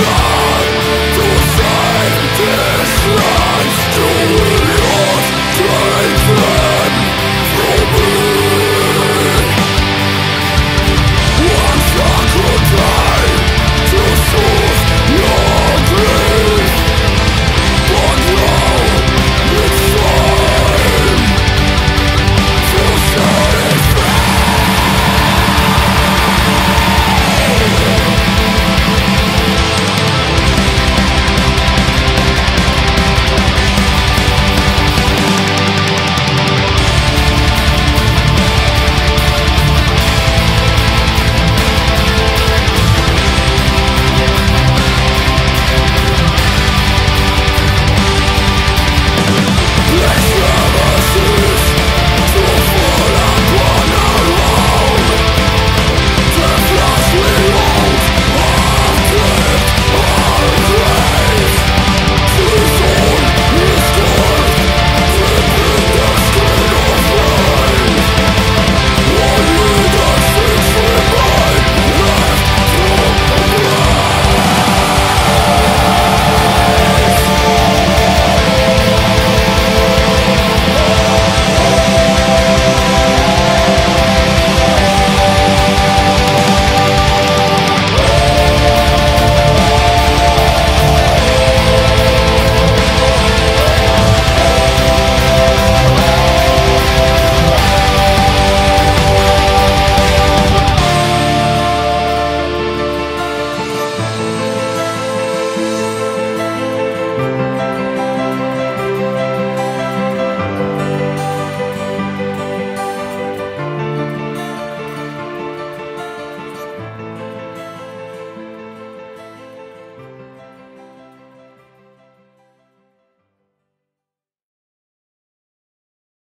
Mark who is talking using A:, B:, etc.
A: Yeah.